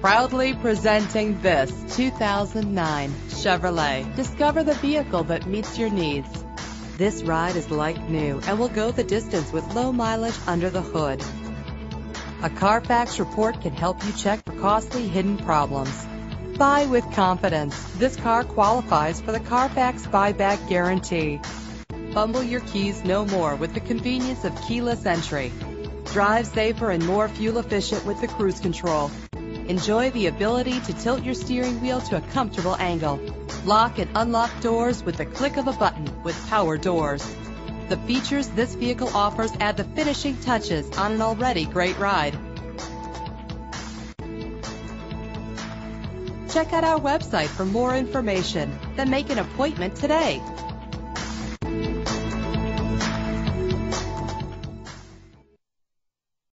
Proudly presenting this 2009 Chevrolet. Discover the vehicle that meets your needs. This ride is like new and will go the distance with low mileage under the hood. A Carfax report can help you check for costly hidden problems. Buy with confidence. This car qualifies for the Carfax buyback guarantee. Fumble your keys no more with the convenience of keyless entry. Drive safer and more fuel efficient with the cruise control. Enjoy the ability to tilt your steering wheel to a comfortable angle. Lock and unlock doors with the click of a button with power doors. The features this vehicle offers add the finishing touches on an already great ride. Check out our website for more information, then make an appointment today.